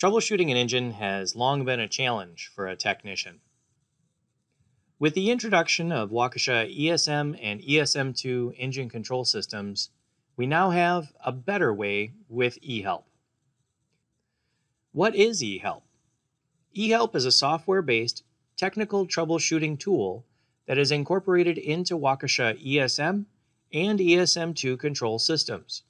Troubleshooting an engine has long been a challenge for a technician. With the introduction of Waukesha ESM and ESM2 engine control systems, we now have a better way with eHelp. What is eHelp? eHelp is a software based technical troubleshooting tool that is incorporated into Waukesha ESM and ESM2 control systems.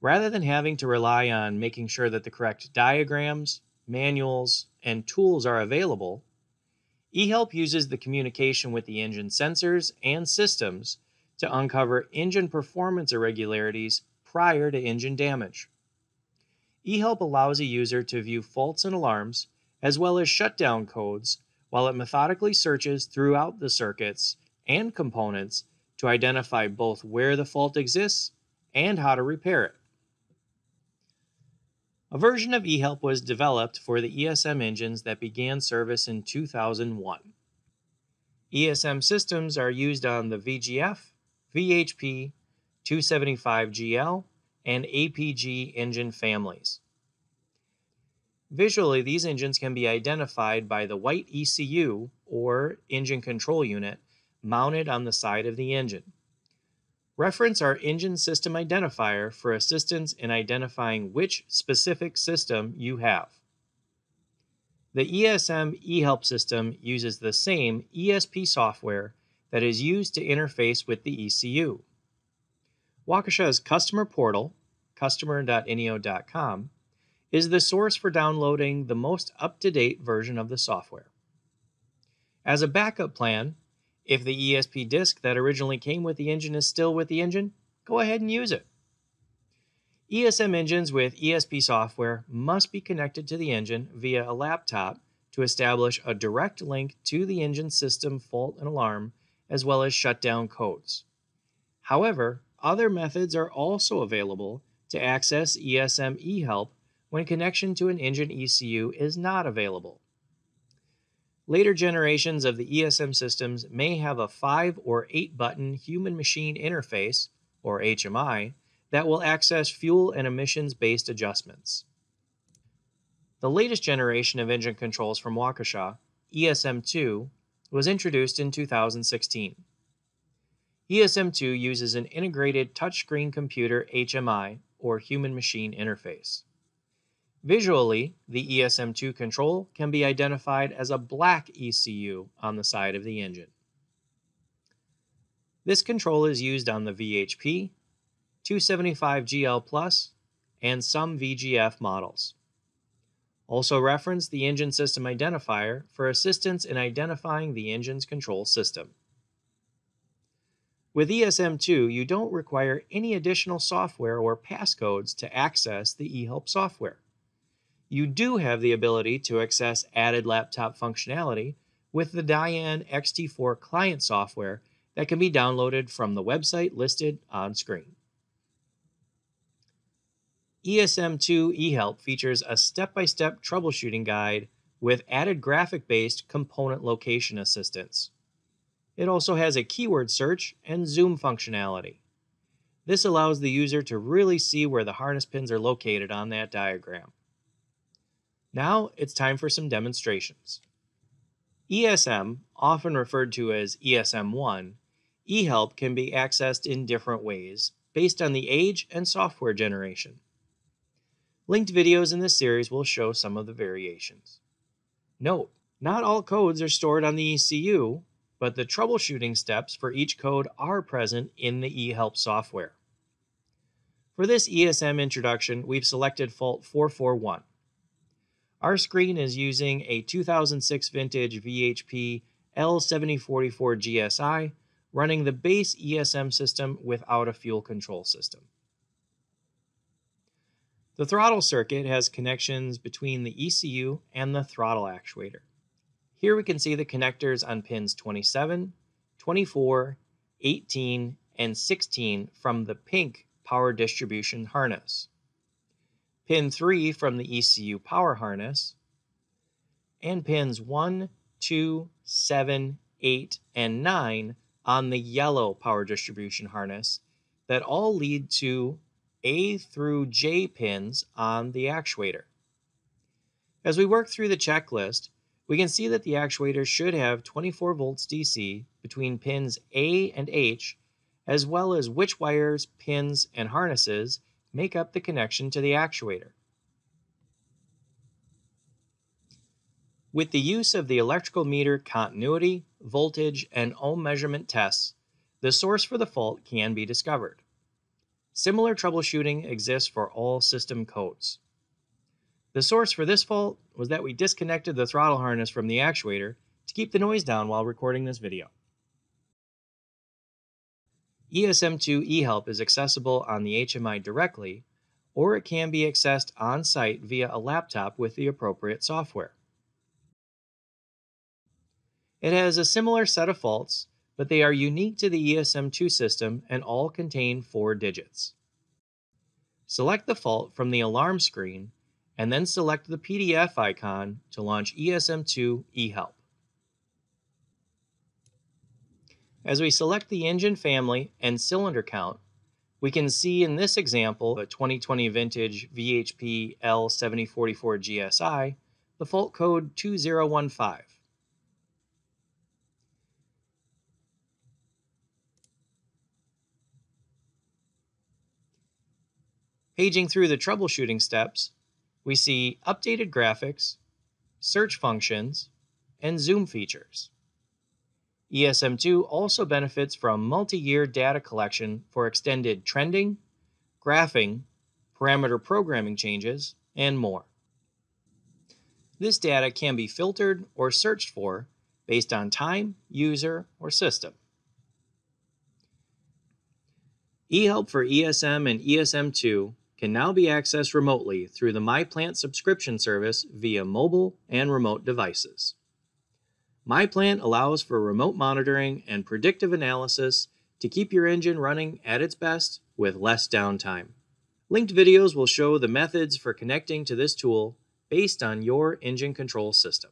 Rather than having to rely on making sure that the correct diagrams, manuals, and tools are available, eHelp uses the communication with the engine sensors and systems to uncover engine performance irregularities prior to engine damage. eHelp allows a user to view faults and alarms, as well as shutdown codes, while it methodically searches throughout the circuits and components to identify both where the fault exists and how to repair it. A version of eHelp was developed for the ESM engines that began service in 2001. ESM systems are used on the VGF, VHP, 275GL, and APG engine families. Visually, these engines can be identified by the white ECU or engine control unit mounted on the side of the engine. Reference our engine system identifier for assistance in identifying which specific system you have. The ESM eHelp system uses the same ESP software that is used to interface with the ECU. Waukesha's customer portal, customer.innio.com, is the source for downloading the most up to date version of the software. As a backup plan, if the ESP disk that originally came with the engine is still with the engine, go ahead and use it. ESM engines with ESP software must be connected to the engine via a laptop to establish a direct link to the engine system fault and alarm, as well as shutdown codes. However, other methods are also available to access ESM eHelp when connection to an engine ECU is not available. Later generations of the ESM systems may have a 5 or 8 button human machine interface, or HMI, that will access fuel and emissions based adjustments. The latest generation of engine controls from Waukesha, ESM2, was introduced in 2016. ESM2 uses an integrated touchscreen computer HMI, or human machine interface. Visually, the ESM2 control can be identified as a black ECU on the side of the engine. This control is used on the VHP, 275GL Plus, and some VGF models. Also reference the engine system identifier for assistance in identifying the engine's control system. With ESM2, you don't require any additional software or passcodes to access the eHelp software you do have the ability to access added laptop functionality with the DIA.NE XT4 client software that can be downloaded from the website listed on screen. ESM2 eHelp features a step by step troubleshooting guide with added graphic based component location assistance. It also has a keyword search and zoom functionality. This allows the user to really see where the harness pins are located on that diagram. Now it's time for some demonstrations. ESM, often referred to as ESM1, eHelp can be accessed in different ways based on the age and software generation. Linked videos in this series will show some of the variations. Note, not all codes are stored on the ECU, but the troubleshooting steps for each code are present in the eHelp software. For this ESM introduction, we've selected fault 441. Our screen is using a 2006 vintage VHP L7044 GSI running the base ESM system without a fuel control system. The throttle circuit has connections between the ECU and the throttle actuator. Here we can see the connectors on pins 27, 24, 18, and 16 from the pink power distribution harness pin 3 from the ECU power harness, and pins 1, 2, 7, 8, and 9 on the yellow power distribution harness that all lead to A through J pins on the actuator. As we work through the checklist, we can see that the actuator should have 24 volts DC between pins A and H, as well as which wires, pins, and harnesses make up the connection to the actuator. With the use of the electrical meter continuity, voltage, and ohm measurement tests, the source for the fault can be discovered. Similar troubleshooting exists for all system codes. The source for this fault was that we disconnected the throttle harness from the actuator to keep the noise down while recording this video. ESM2 eHelp is accessible on the HMI directly, or it can be accessed on site via a laptop with the appropriate software. It has a similar set of faults, but they are unique to the ESM2 system and all contain four digits. Select the fault from the alarm screen and then select the PDF icon to launch ESM2 eHelp. As we select the engine family and cylinder count, we can see in this example, a 2020 vintage VHP L7044 GSI, the fault code 2015. Paging through the troubleshooting steps, we see updated graphics, search functions, and zoom features. ESM2 also benefits from multi-year data collection for extended trending, graphing, parameter programming changes, and more. This data can be filtered or searched for based on time, user, or system. eHelp for ESM and ESM2 can now be accessed remotely through the MyPlant subscription service via mobile and remote devices. MyPlant allows for remote monitoring and predictive analysis to keep your engine running at its best with less downtime. Linked videos will show the methods for connecting to this tool based on your engine control system.